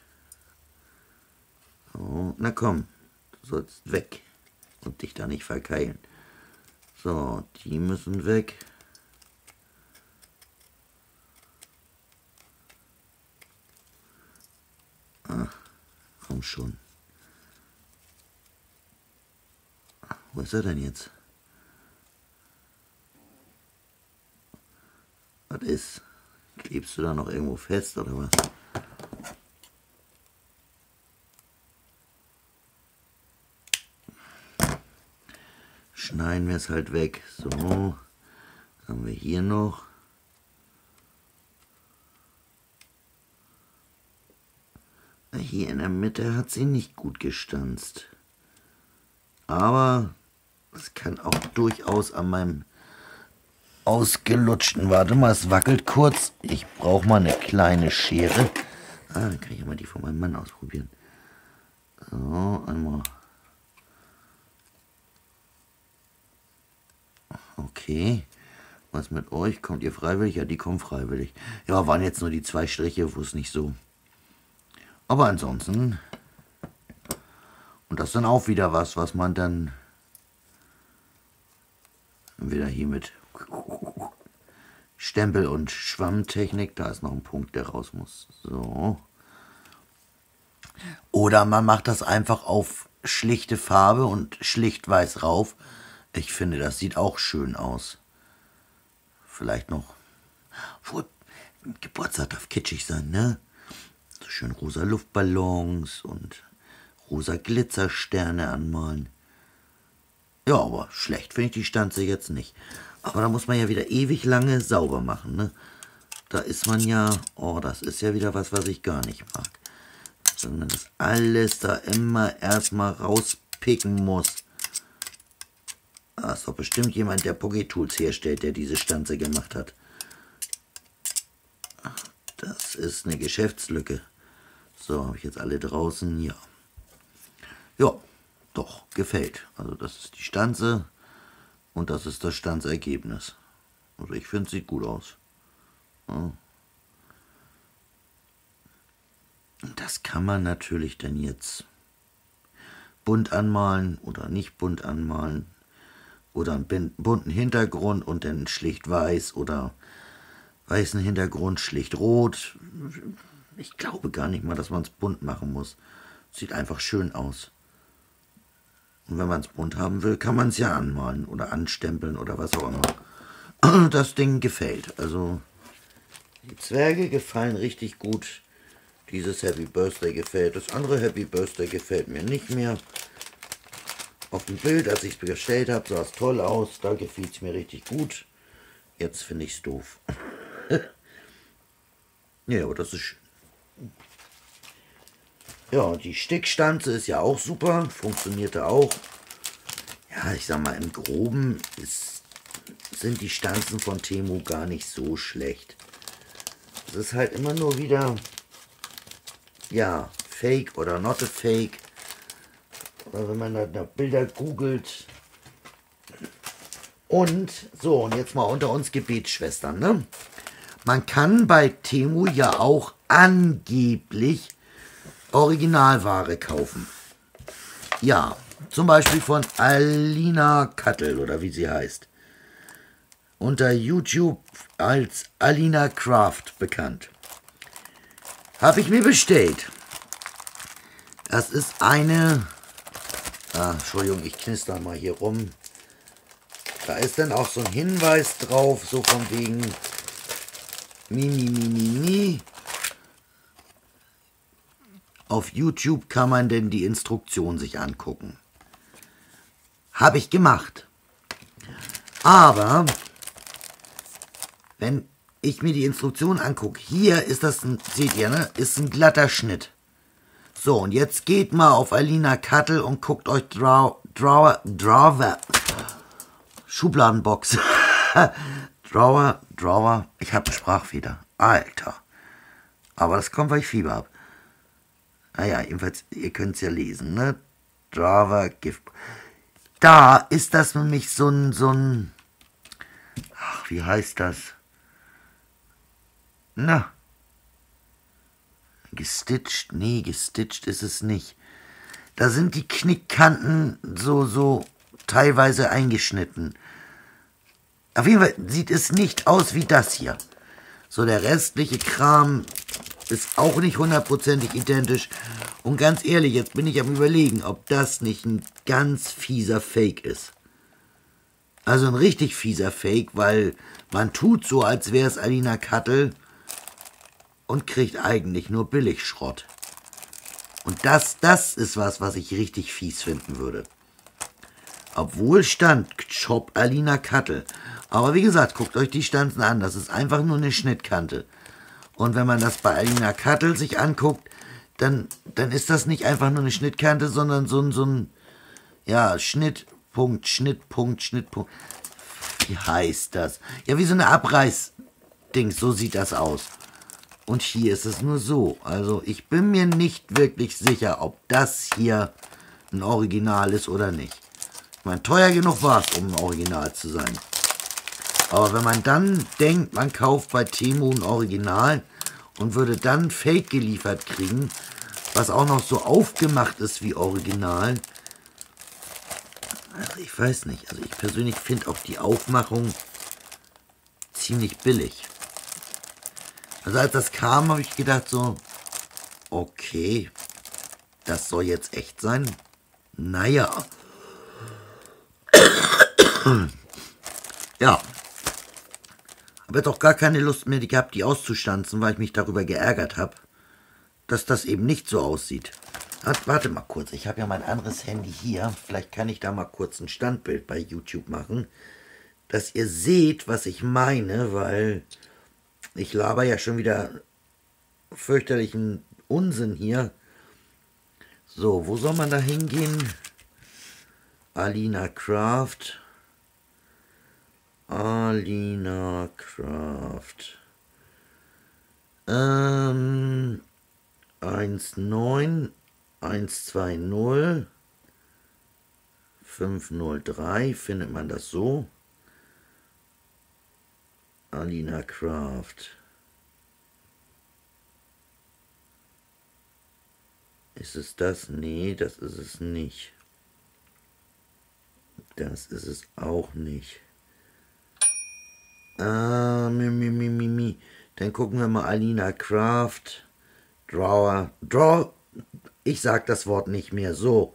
[SPEAKER 1] So, na komm, du sollst weg und dich da nicht verkeilen. So, die müssen weg. Komm schon. Wo ist er denn jetzt? Was ist? Klebst du da noch irgendwo fest oder was? Schneiden wir es halt weg. So, haben wir hier noch. Hier in der Mitte hat sie nicht gut gestanzt. Aber es kann auch durchaus an meinem ausgelutschten... Warte mal, es wackelt kurz. Ich brauche mal eine kleine Schere. Ah, dann kann ich mal die von meinem Mann ausprobieren. So, einmal... Okay. Was mit euch? Kommt ihr freiwillig? Ja, die kommen freiwillig. Ja, waren jetzt nur die zwei Striche, wo es nicht so. Aber ansonsten. Und das ist dann auch wieder was, was man dann wieder hier mit Stempel und Schwammtechnik. Da ist noch ein Punkt, der raus muss. So. Oder man macht das einfach auf schlichte Farbe und schlicht weiß rauf. Ich finde, das sieht auch schön aus. Vielleicht noch. Obwohl, Geburtstag darf kitschig sein, ne? So schön rosa Luftballons und rosa Glitzersterne anmalen. Ja, aber schlecht finde ich die Stanze jetzt nicht. Aber da muss man ja wieder ewig lange sauber machen, ne? Da ist man ja, oh, das ist ja wieder was, was ich gar nicht mag sondern das alles da immer erstmal rauspicken muss. Da ist doch bestimmt jemand, der Pogi Tools herstellt, der diese Stanze gemacht hat. Das ist eine Geschäftslücke. So, habe ich jetzt alle draußen? Ja. Ja, doch, gefällt. Also das ist die Stanze und das ist das Stanzergebnis. Also ich finde, es sieht gut aus. Ja. Das kann man natürlich dann jetzt bunt anmalen oder nicht bunt anmalen oder einen bunten Hintergrund und dann schlicht weiß oder weißen Hintergrund schlicht rot. Ich glaube gar nicht mal, dass man es bunt machen muss. Sieht einfach schön aus. Und wenn man es bunt haben will, kann man es ja anmalen oder anstempeln oder was auch immer. Das Ding gefällt. Also die Zwerge gefallen richtig gut. Dieses Happy Birthday gefällt. Das andere Happy Birthday gefällt mir nicht mehr. Auf dem Bild, als ich es bestellt habe, sah es toll aus. Da gefiel es mir richtig gut. Jetzt finde ich es doof. ja, aber das ist. Ja, die Stickstanze ist ja auch super. Funktionierte auch. Ja, ich sag mal, im Groben ist, sind die Stanzen von Temu gar nicht so schlecht. Es ist halt immer nur wieder ja, Fake oder not a Fake. Oder wenn man da Bilder googelt. Und, so, und jetzt mal unter uns Gebetsschwestern, ne? Man kann bei Temu ja auch angeblich Originalware kaufen. Ja, zum Beispiel von Alina Kattel oder wie sie heißt. Unter YouTube als Alina Craft bekannt. Habe ich mir bestellt. Das ist eine... Ah, Entschuldigung, ich knister mal hier rum. Da ist dann auch so ein Hinweis drauf, so von wegen... Mi, mi, mi. Auf YouTube kann man denn die Instruktion sich angucken. Habe ich gemacht. Aber wenn ich mir die Instruktion angucke, hier ist das ein, seht ihr, ne, ist ein glatter Schnitt. So, und jetzt geht mal auf Alina Kattel und guckt euch Draw, Drawer, Drawer, Schubladenbox, Drawer, Drawer, ich habe Sprachfeder, Alter. Aber das kommt, weil ich Fieber habe. Naja, jedenfalls, ihr könnt es ja lesen, ne? Drawer, Gift. Da ist das nämlich so ein, so ein, ach, wie heißt das? Na. Gestitcht? Nee, gestitcht ist es nicht. Da sind die Knickkanten so, so teilweise eingeschnitten. Auf jeden Fall sieht es nicht aus wie das hier. So, der restliche Kram ist auch nicht hundertprozentig identisch. Und ganz ehrlich, jetzt bin ich am überlegen, ob das nicht ein ganz fieser Fake ist. Also ein richtig fieser Fake, weil man tut so, als wäre es Alina Kattel und kriegt eigentlich nur Billigschrott. Und das, das ist was, was ich richtig fies finden würde. Obwohl stand Shop Alina Kattel. Aber wie gesagt, guckt euch die Stanzen an. Das ist einfach nur eine Schnittkante. Und wenn man das bei Alina Kattel sich anguckt, dann, dann ist das nicht einfach nur eine Schnittkante, sondern so ein, so ein, ja, Schnittpunkt, Schnittpunkt, Schnittpunkt. Wie heißt das? Ja, wie so eine Abreißdings, so sieht das aus. Und hier ist es nur so. Also ich bin mir nicht wirklich sicher, ob das hier ein Original ist oder nicht. Ich meine, teuer genug war es, um ein Original zu sein. Aber wenn man dann denkt, man kauft bei Temu ein Original und würde dann Fake geliefert kriegen, was auch noch so aufgemacht ist wie Original, also ich weiß nicht. Also ich persönlich finde auch die Aufmachung ziemlich billig. Also als das kam, habe ich gedacht so, okay, das soll jetzt echt sein? Naja. ja. Habe jetzt auch gar keine Lust mehr gehabt, die auszustanzen, weil ich mich darüber geärgert habe, dass das eben nicht so aussieht. Warte mal kurz, ich habe ja mein anderes Handy hier. Vielleicht kann ich da mal kurz ein Standbild bei YouTube machen, dass ihr seht, was ich meine, weil ich laber ja schon wieder fürchterlichen Unsinn hier. So, wo soll man da hingehen? Alina Craft. Alina Craft. Ähm, 1,9 120 503 findet man das so. Alina Craft. Ist es das? Nee, das ist es nicht. Das ist es auch nicht. Ah, mi, mi, mi, mi, mi. Dann gucken wir mal Alina Craft. Drawer. Draw. Ich sag das Wort nicht mehr so.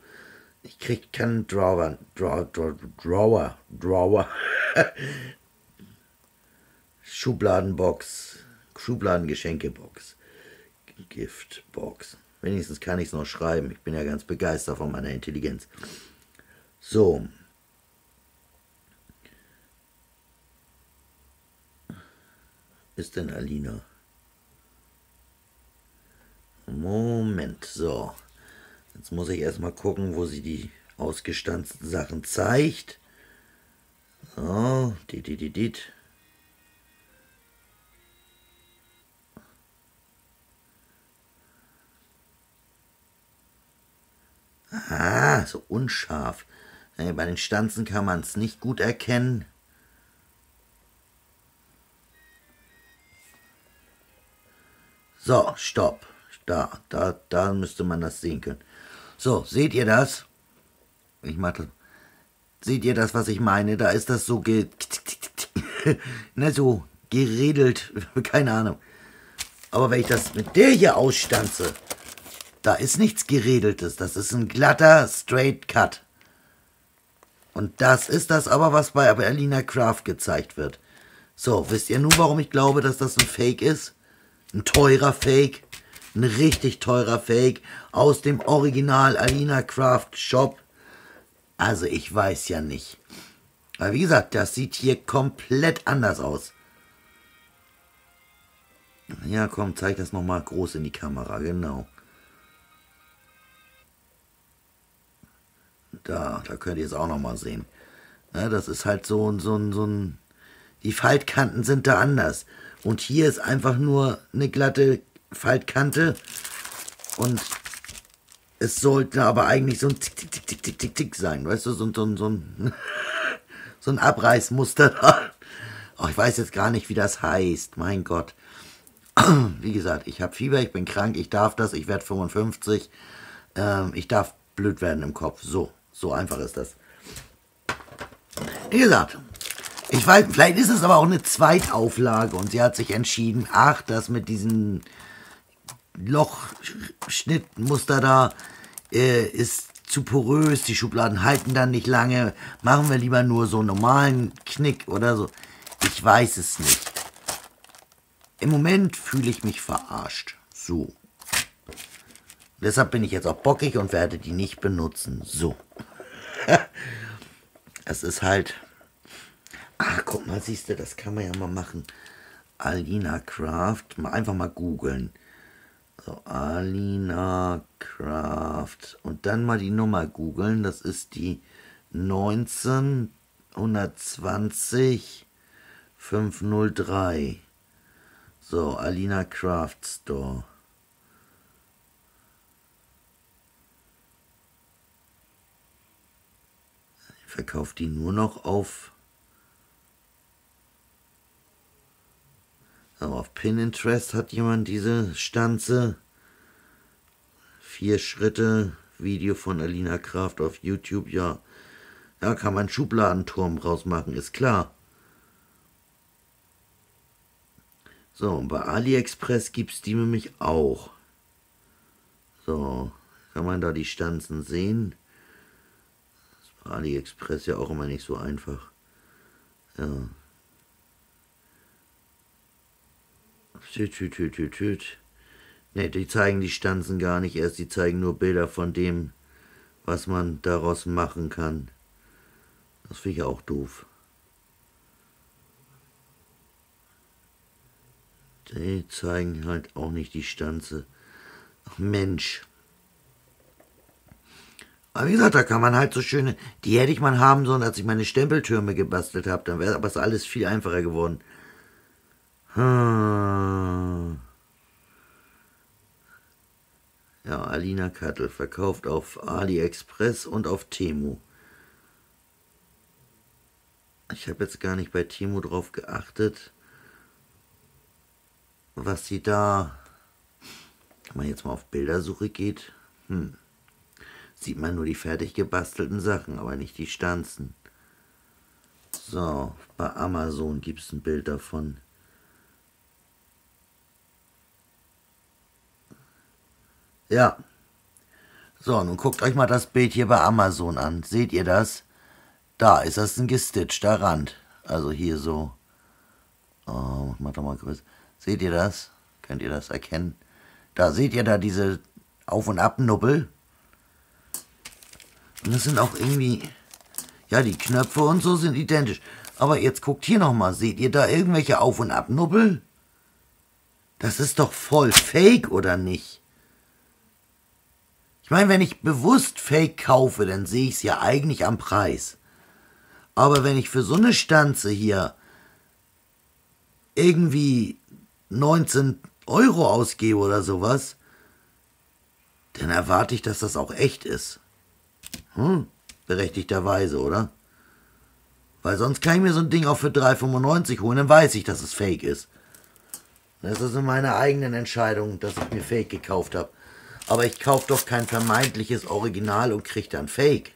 [SPEAKER 1] Ich krieg keinen Drawer. Draw, draw, Drawer. Drawer. Schubladenbox. Schubladengeschenkebox. Giftbox. Wenigstens kann ich es noch schreiben. Ich bin ja ganz begeistert von meiner Intelligenz. So. Ist denn Alina? Moment, so. Jetzt muss ich erstmal gucken, wo sie die ausgestanzten Sachen zeigt. So, dit, dit, dit. Ah, so unscharf. Bei den Stanzen kann man es nicht gut erkennen. So, stopp. Da, da, da müsste man das sehen können. So, seht ihr das? Ich mache Seht ihr das, was ich meine? Da ist das so ge... Na, so geredelt. Keine Ahnung. Aber wenn ich das mit der hier ausstanze, da ist nichts Geredeltes. Das ist ein glatter Straight Cut. Und das ist das aber, was bei Berliner Craft gezeigt wird. So, wisst ihr nun, warum ich glaube, dass das ein Fake ist? Ein teurer Fake. Ein richtig teurer Fake aus dem Original Alina Craft Shop. Also ich weiß ja nicht. Aber wie gesagt, das sieht hier komplett anders aus. Ja, komm, zeig das nochmal groß in die Kamera, genau. Da, da könnt ihr es auch nochmal sehen. Ja, das ist halt so, so, so ein... Die Faltkanten sind da anders. Und hier ist einfach nur eine glatte Faltkante und es sollte aber eigentlich so ein Tick, Tick, Tick, Tick, Tick, Tick, Tick sein, weißt du, so, so, so, ein, so ein Abreißmuster. Oh, ich weiß jetzt gar nicht, wie das heißt, mein Gott. Wie gesagt, ich habe Fieber, ich bin krank, ich darf das, ich werde 55, ähm, ich darf blöd werden im Kopf. So, so einfach ist das. Wie gesagt, ich weiß, vielleicht ist es aber auch eine Zweitauflage und sie hat sich entschieden, ach, das mit diesen Lochschnittmuster da äh, ist zu porös, die Schubladen halten dann nicht lange. Machen wir lieber nur so einen normalen Knick oder so. Ich weiß es nicht. Im Moment fühle ich mich verarscht. So. Deshalb bin ich jetzt auch bockig und werde die nicht benutzen. So. es ist halt... Ach, guck mal, siehst du, das kann man ja mal machen. Alina Craft. Mal einfach mal googeln. So, Alina Craft. Und dann mal die Nummer googeln. Das ist die 1920 503. So, Alina Craft Store. Ich verkaufe die nur noch auf Pinterest hat jemand diese Stanze. Vier Schritte, Video von Alina Kraft auf YouTube, ja. Ja, kann man Schubladenturm rausmachen, ist klar. So, und bei AliExpress gibt es die nämlich auch. So, kann man da die Stanzen sehen? Das ist bei AliExpress ja auch immer nicht so einfach. Ja. Ne, die zeigen die Stanzen gar nicht erst, die zeigen nur Bilder von dem, was man daraus machen kann. Das finde ich auch doof. Die zeigen halt auch nicht die Stanze. Ach Mensch. Aber wie gesagt, da kann man halt so schöne, die hätte ich mal haben sollen, als ich meine Stempeltürme gebastelt habe. Dann wäre aber alles viel einfacher geworden. Hm. Ja, Alina Kattel verkauft auf AliExpress und auf Temu. Ich habe jetzt gar nicht bei Timo drauf geachtet, was sie da, wenn man jetzt mal auf Bildersuche geht, hm, sieht man nur die fertig gebastelten Sachen, aber nicht die Stanzen. So, bei Amazon gibt es ein Bild davon. Ja. So, nun guckt euch mal das Bild hier bei Amazon an. Seht ihr das? Da ist das ein gestitchter Rand. Also hier so. Oh, mach doch mal kurz. Seht ihr das? Könnt ihr das erkennen? Da seht ihr da diese Auf- und Abnubbel. Und das sind auch irgendwie... Ja, die Knöpfe und so sind identisch. Aber jetzt guckt hier nochmal. Seht ihr da irgendwelche Auf- und Abnubbel? Das ist doch voll fake, oder nicht? Ich meine, wenn ich bewusst Fake kaufe, dann sehe ich es ja eigentlich am Preis. Aber wenn ich für so eine Stanze hier irgendwie 19 Euro ausgebe oder sowas, dann erwarte ich, dass das auch echt ist. Hm, berechtigterweise, oder? Weil sonst kann ich mir so ein Ding auch für 3,95 holen, dann weiß ich, dass es fake ist. Das ist meine eigenen Entscheidung, dass ich mir Fake gekauft habe. Aber ich kaufe doch kein vermeintliches Original und kriege dann Fake.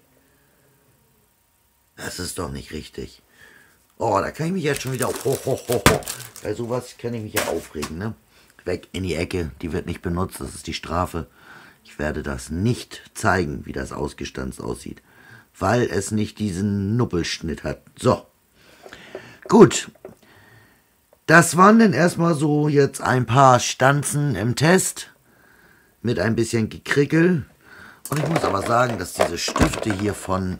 [SPEAKER 1] Das ist doch nicht richtig. Oh, da kann ich mich jetzt schon wieder. Ho, ho, ho, ho. Bei sowas kann ich mich ja aufregen, ne? Weg in die Ecke, die wird nicht benutzt, das ist die Strafe. Ich werde das nicht zeigen, wie das ausgestanzt aussieht, weil es nicht diesen Nuppelschnitt hat. So. Gut. Das waren dann erstmal so jetzt ein paar Stanzen im Test mit ein bisschen Gekrickel. Und ich muss aber sagen, dass diese Stifte hier von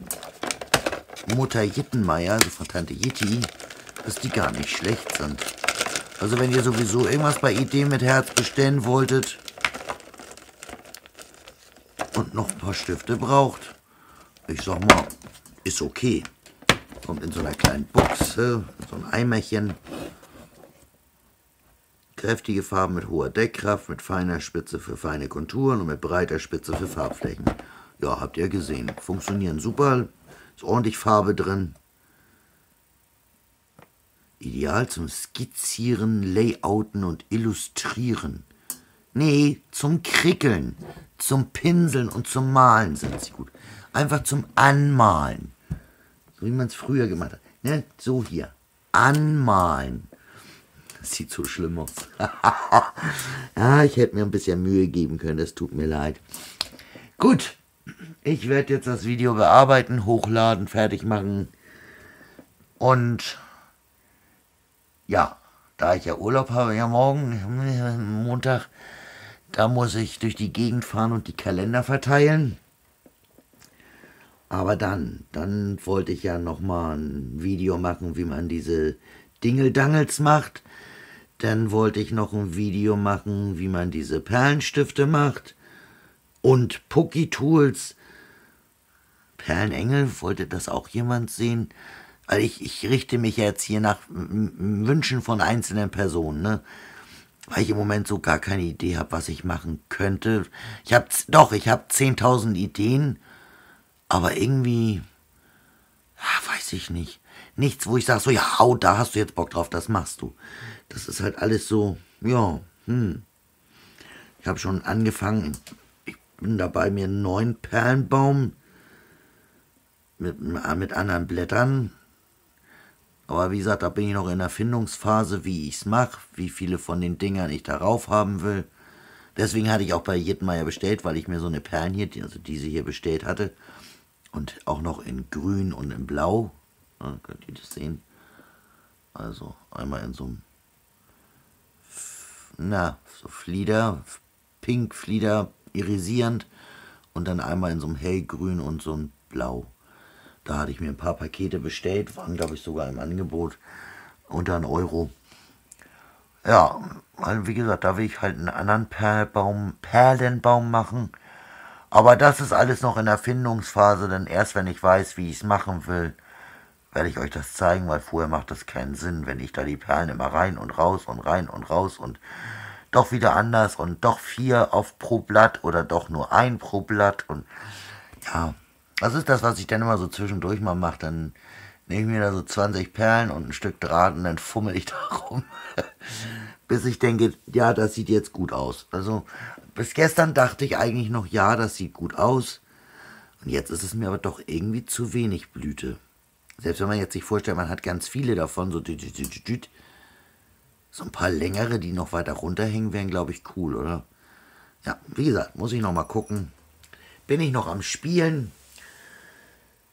[SPEAKER 1] Mutter Jittenmeier, also von Tante Jitti, dass die gar nicht schlecht sind. Also wenn ihr sowieso irgendwas bei Idee mit Herz bestellen wolltet und noch ein paar Stifte braucht, ich sag mal, ist okay. Kommt in so einer kleinen Buchse, so ein Eimerchen. Kräftige Farben mit hoher Deckkraft, mit feiner Spitze für feine Konturen und mit breiter Spitze für Farbflächen. Ja, habt ihr gesehen. Funktionieren super, ist ordentlich Farbe drin. Ideal zum Skizzieren, Layouten und Illustrieren. Nee, zum Krickeln, zum Pinseln und zum Malen sind sie gut. Einfach zum Anmalen. So wie man es früher gemacht hat. Ne? So hier. Anmalen. Sieht so schlimm aus. ja, ich hätte mir ein bisschen Mühe geben können, das tut mir leid. Gut, ich werde jetzt das Video bearbeiten, hochladen, fertig machen. Und ja, da ich ja Urlaub habe, ja morgen, Montag, da muss ich durch die Gegend fahren und die Kalender verteilen. Aber dann, dann wollte ich ja nochmal ein Video machen, wie man diese Dingeldangels macht. Dann wollte ich noch ein Video machen, wie man diese Perlenstifte macht. Und Pucki Tools. Perlenengel, wollte das auch jemand sehen? Also ich, ich richte mich jetzt hier nach Wünschen von einzelnen Personen, ne? Weil ich im Moment so gar keine Idee habe, was ich machen könnte. Ich habe doch, ich habe 10.000 Ideen, aber irgendwie, ja, weiß ich nicht. Nichts, wo ich sage, so, ja, hau, da hast du jetzt Bock drauf, das machst du. Das ist halt alles so, ja, hm. Ich habe schon angefangen. Ich bin dabei, mir einen neuen Perlenbaum mit, mit anderen Blättern. Aber wie gesagt, da bin ich noch in der Findungsphase, wie ich es mache, wie viele von den Dingern ich darauf haben will. Deswegen hatte ich auch bei Jittmeier bestellt, weil ich mir so eine Perlen hier, also diese hier bestellt hatte. Und auch noch in grün und in blau. Ja, könnt ihr das sehen? Also einmal in so einem, na, so Flieder, pink Flieder, irisierend. Und dann einmal in so einem hellgrün und so ein blau. Da hatte ich mir ein paar Pakete bestellt, waren glaube ich sogar im Angebot unter einen Euro. Ja, weil wie gesagt, da will ich halt einen anderen Perlbaum, Perlenbaum machen. Aber das ist alles noch in der Findungsphase, denn erst wenn ich weiß, wie ich es machen will, werde ich euch das zeigen, weil vorher macht das keinen Sinn, wenn ich da die Perlen immer rein und raus und rein und raus und doch wieder anders und doch vier auf pro Blatt oder doch nur ein pro Blatt und ja, das ist das, was ich dann immer so zwischendurch mal mache. Dann nehme ich mir da so 20 Perlen und ein Stück Draht und dann fummel ich da rum. Bis ich denke, ja, das sieht jetzt gut aus. Also bis gestern dachte ich eigentlich noch, ja, das sieht gut aus. Und jetzt ist es mir aber doch irgendwie zu wenig Blüte. Selbst wenn man jetzt sich vorstellt, man hat ganz viele davon, so so ein paar längere, die noch weiter runterhängen, wären, glaube ich, cool, oder? Ja, wie gesagt, muss ich noch mal gucken. Bin ich noch am Spielen?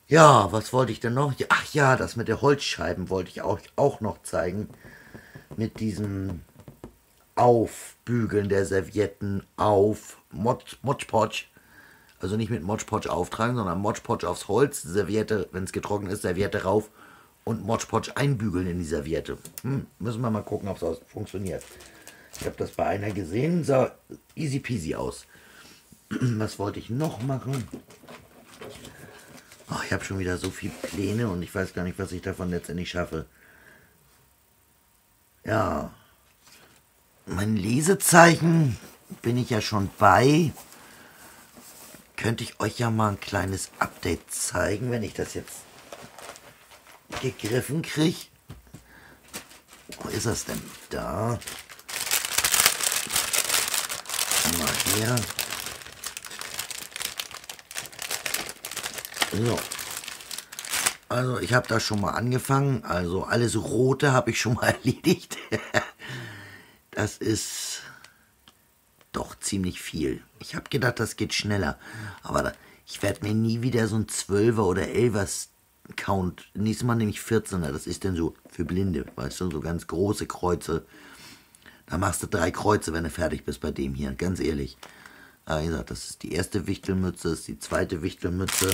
[SPEAKER 1] Ja, was wollte ich denn noch? Ach ja, das mit der Holzscheiben wollte ich auch, auch noch zeigen. Mit diesem Aufbügeln der Servietten auf Motschpotsch. Also nicht mit Motschpotsch auftragen, sondern Motschpotsch aufs Holz, Serviette, wenn es getrocknet ist, Serviette rauf und Motschpotsch einbügeln in die Serviette. Hm, müssen wir mal gucken, ob es funktioniert. Ich habe das bei einer gesehen, sah easy peasy aus. Was wollte ich noch machen? Oh, ich habe schon wieder so viele Pläne und ich weiß gar nicht, was ich davon letztendlich schaffe. Ja, mein Lesezeichen bin ich ja schon bei. Könnte ich euch ja mal ein kleines Update zeigen, wenn ich das jetzt gegriffen kriege. Wo ist das denn? Da. Mal her. So. Also ich habe da schon mal angefangen. Also alles Rote habe ich schon mal erledigt. das ist ziemlich viel. Ich habe gedacht, das geht schneller. Aber ich werde mir nie wieder so ein 12er oder 11er Count. Nächstes Mal nehme ich 14er. Das ist denn so für Blinde. Weißt du, so ganz große Kreuze. Da machst du drei Kreuze, wenn du fertig bist bei dem hier. Ganz ehrlich. Aber wie gesagt, das ist die erste Wichtelmütze, das ist die zweite Wichtelmütze.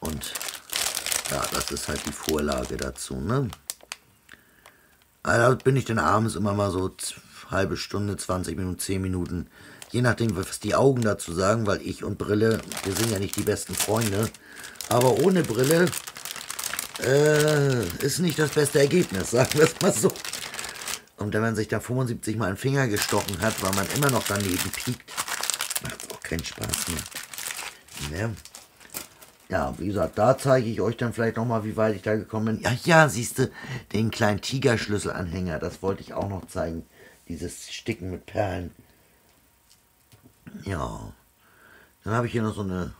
[SPEAKER 1] Und ja, das ist halt die Vorlage dazu, ne? Also bin ich dann abends immer mal so halbe Stunde, 20 Minuten, 10 Minuten, je nachdem, was die Augen dazu sagen, weil ich und Brille, wir sind ja nicht die besten Freunde, aber ohne Brille äh, ist nicht das beste Ergebnis, sagen wir es mal so. Und wenn man sich da 75 Mal einen Finger gestochen hat, weil man immer noch daneben piekt, macht es auch keinen Spaß mehr. Ne? Ja, wie gesagt, da zeige ich euch dann vielleicht nochmal, wie weit ich da gekommen bin. Ja, ja, siehst du, den kleinen Tigerschlüsselanhänger, das wollte ich auch noch zeigen. Dieses Sticken mit Perlen. Ja, dann habe ich hier noch so eine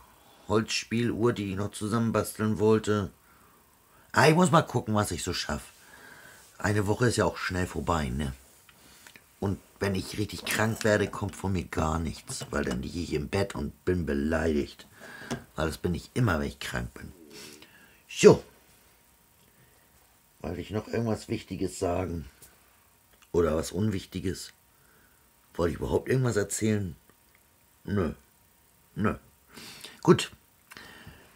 [SPEAKER 1] Holzspieluhr, die ich noch zusammenbasteln wollte. Ah, ich muss mal gucken, was ich so schaffe. Eine Woche ist ja auch schnell vorbei, ne? Und wenn ich richtig krank werde, kommt von mir gar nichts, weil dann liege ich im Bett und bin beleidigt. Weil das bin ich immer, wenn ich krank bin. So. Wollte ich noch irgendwas Wichtiges sagen? Oder was Unwichtiges? Wollte ich überhaupt irgendwas erzählen? Nö. Nö. Gut.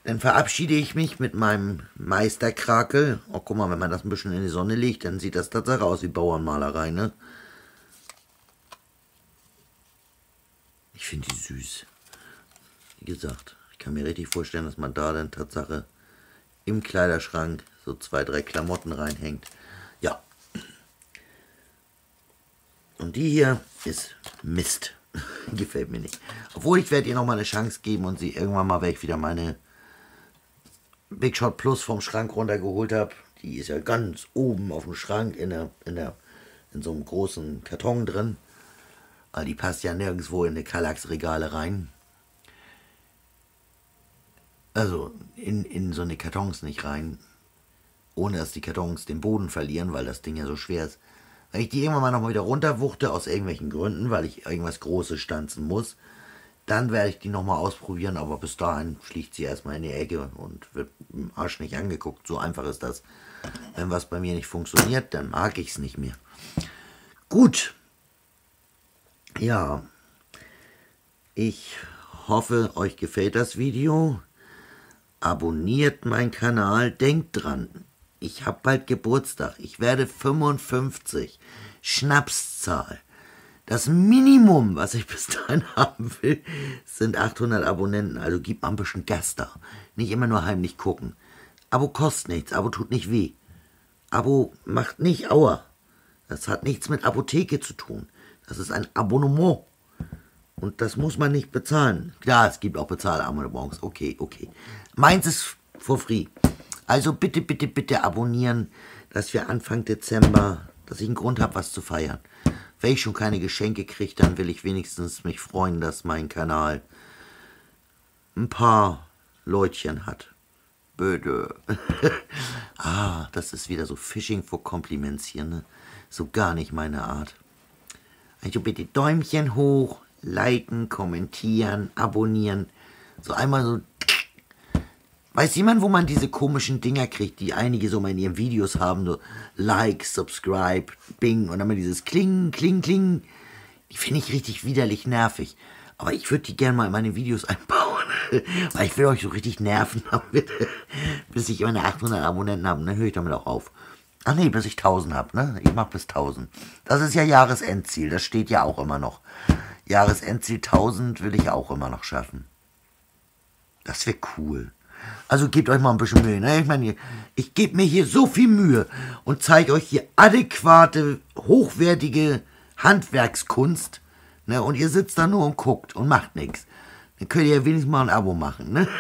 [SPEAKER 1] Dann verabschiede ich mich mit meinem Meisterkrakel. Oh, guck mal, wenn man das ein bisschen in die Sonne legt, dann sieht das tatsächlich aus wie Bauernmalerei, ne? Ich finde die süß. Wie gesagt kann mir richtig vorstellen, dass man da dann Tatsache im Kleiderschrank so zwei, drei Klamotten reinhängt. Ja. Und die hier ist Mist. Gefällt mir nicht. Obwohl ich werde ihr noch mal eine Chance geben und sie irgendwann mal, wenn ich wieder meine Big Shot Plus vom Schrank runtergeholt habe. Die ist ja ganz oben auf dem Schrank in der, in der in so einem großen Karton drin. Weil die passt ja nirgendwo in die Kallax-Regale rein. Also in, in so eine Kartons nicht rein. Ohne dass die Kartons den Boden verlieren, weil das Ding ja so schwer ist. Wenn ich die irgendwann mal nochmal wieder runterwuchte, aus irgendwelchen Gründen, weil ich irgendwas Großes stanzen muss, dann werde ich die nochmal ausprobieren, aber bis dahin fliegt sie erstmal in die Ecke und wird im Arsch nicht angeguckt. So einfach ist das. Wenn was bei mir nicht funktioniert, dann mag ich es nicht mehr. Gut. Ja. Ich hoffe, euch gefällt das Video. Abonniert meinen Kanal. Denkt dran, ich habe bald Geburtstag. Ich werde 55. Schnapszahl. Das Minimum, was ich bis dahin haben will, sind 800 Abonnenten. Also gib mal ein bisschen Gas da. Nicht immer nur heimlich gucken. Abo kostet nichts, Abo tut nicht weh. Abo macht nicht Aua. Das hat nichts mit Apotheke zu tun. Das ist ein Abonnement. Und das muss man nicht bezahlen. Klar, es gibt auch Bezahlabonnements. Okay, okay. Meins ist for free. Also bitte, bitte, bitte abonnieren, dass wir Anfang Dezember, dass ich einen Grund habe, was zu feiern. Wenn ich schon keine Geschenke kriege, dann will ich wenigstens mich freuen, dass mein Kanal ein paar Leutchen hat. Böde. ah, das ist wieder so Fishing for Compliments hier, ne? So gar nicht meine Art. Also bitte Däumchen hoch, liken, kommentieren, abonnieren. So einmal so. Weiß jemand, wo man diese komischen Dinger kriegt, die einige so mal in ihren Videos haben, so Like, Subscribe, Bing und dann mal dieses Kling, Kling, Kling. Die finde ich richtig widerlich nervig. Aber ich würde die gerne mal in meine Videos einbauen. Weil ich will euch so richtig nerven damit. bis ich meine 800 Abonnenten habe. Dann höre ich damit auch auf. Ach nee, bis ich 1000 habe, ne? Ich mach bis 1000. Das ist ja Jahresendziel. Das steht ja auch immer noch. Jahresendziel 1000 will ich auch immer noch schaffen. Das wäre cool. Also gebt euch mal ein bisschen Mühe. Ne? Ich meine, ich gebe mir hier so viel Mühe und zeige euch hier adäquate, hochwertige Handwerkskunst. Ne? Und ihr sitzt da nur und guckt und macht nichts. Dann könnt ihr ja wenigstens mal ein Abo machen. Ne?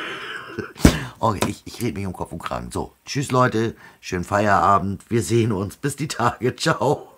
[SPEAKER 1] Okay, ich, ich rede mich um Kopf und Kragen. So, tschüss Leute, schönen Feierabend. Wir sehen uns. Bis die Tage. Ciao.